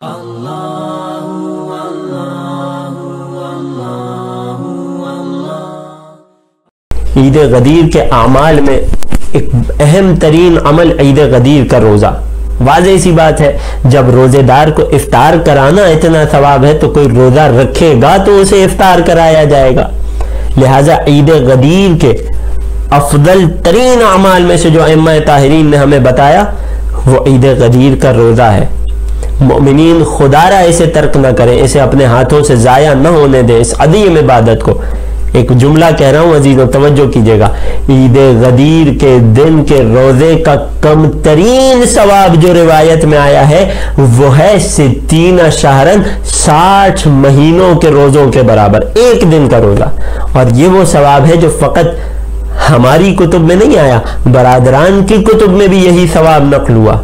ईद गदीर के अमाल में एक अहम तरीन अमल ईद गदीर का रोज़ा। वाजे सी बात है, जब रोजेदार को इफ्तार कराना इतना सवाब है तो कोई रोज़ा रखेगा तो उसे इफ्तार कराया जाएगा। लिहाजा ईद गदीर के अफजल तरीन अमाल में से जो अम्मा ताहरीन ने हमें बताया, वो ईद गदीर का रोज़ा है। मोमिन खुदारा इसे तर्क न करें, इसे अपने हाथों से ज़ाया न होने दें, इस अदीम इबादत को। एक जुमला कह रहा हूँ, अजीजों, तवज्जो कीजिएगा। ईद गदीर के दिन के रोज़े का कम तरीन सवाब जो रिवायत में आया है, वो है सिद्दीन शहरन साठ महीनों के रोजों के बराबर, एक दिन का रोजा। और ये वो सवाब है जो फकत हमारी कुतुब में नहीं आया, बरादरान की कुतुब में भी यही सवाब नकल हुआ।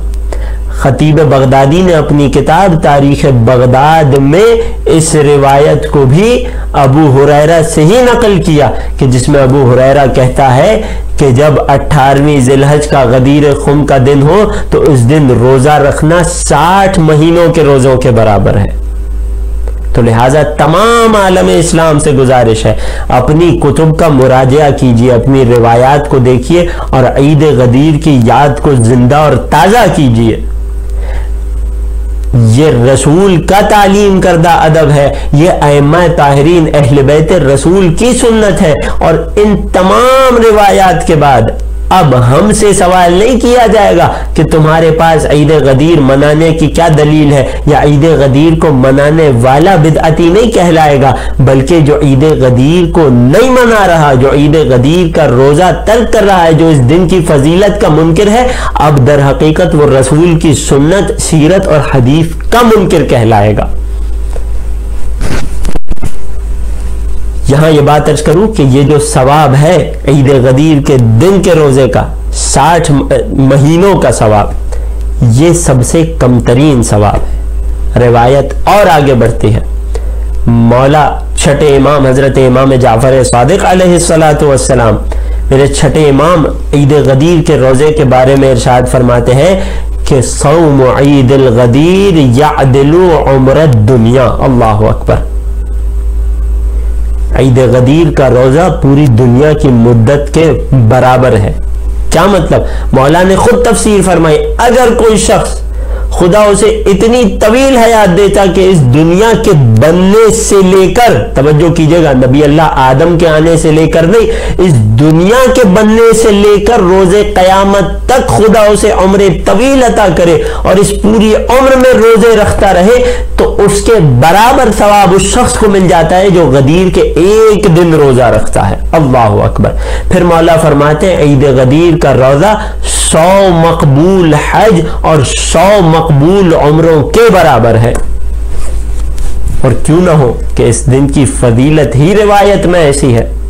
खतीब बगदादी ने अपनी किताब तारीख बगदाद में इस रिवायत को भी अबू हुरैरा से ही नकल किया कि जिसमें अबू हुरैरा कहता है कि जब अठारहवीं जिलहज का गदीर खुम का दिन हो तो उस दिन रोजा रखना साठ महीनों के रोजों के बराबर है। तो लिहाजा तमाम आलम इस्लाम से गुजारिश है। अपनी कुतुब का मुराजा कीजिए, अपनी रिवायात को देखिए और ईद गदीर की याद को ज़िंदा और ताज़ा कीजिए। ये रसूल का तालीम करदा अदब है। ये अम्मा ताहरीन अहल बैत रसूल की सुन्नत है। और इन तमाम रिवायात के बाद अब हमसे सवाल नहीं किया जाएगा कि तुम्हारे पास ईद गदीर मनाने की क्या दलील है, या ईद गदीर को मनाने वाला बिदअती नहीं कहलाएगा, बल्कि जो ईद गदीर को नहीं मना रहा, जो ईद गदीर का रोजा तर्क कर रहा है, जो इस दिन की फजीलत का मुनकर है, अब दर हकीकत वो रसूल की सुन्नत, सीरत और हदीफ का मुनकर कहलाएगा। यहाँ ये बात अर्ज़ करूँ कि ये जो सवाब है ईद गदीर के दिन के रोज़े का, साठ महीनों का सवाब, ये सबसे कम तरीन सवाब है। रिवायत और आगे बढ़ती है। मौला छठे इमाम हज़रत इमाम जाफ़र सादिक सलाम मेरे छठे इमाम ईद गदीर के रोज़े के बारे में इरशाद फरमाते हैं कि सौम ईद गदीर या दिलो उम्र दुनिया, अल्लाह अकबर। ईद गदीर का रोज़ा पूरी दुनिया की मुद्दत के बराबर है। क्या मतलब? मौला ने खुद तफसीर फरमाई, अगर कोई शख्स खुदा उसे इतनी तवील हयात देता कि इस दुनिया के बनने से लेकर, तवज्जो कीजिएगा, नबी अल्लाह आदम के आने से लेकर नहीं, इस दुनिया के बनने से लेकर रोज़े कयामत तक खुदा उसे उम्र तवील अता करे और इस पूरी उम्र में रोज़े रखता रहे तो उसके बराबर सवाब उस शख्स को मिल जाता है जो गदीर के एक दिन रोजा रखता है। अल्लाह अकबर। फिर मौला फरमाते हैं ईद गदीर का रोजा सौ मकबूल हज और सौ मकबूल उम्रों के बराबर है। और क्यों ना हो कि इस दिन की फजीलत ही रिवायत में ऐसी है?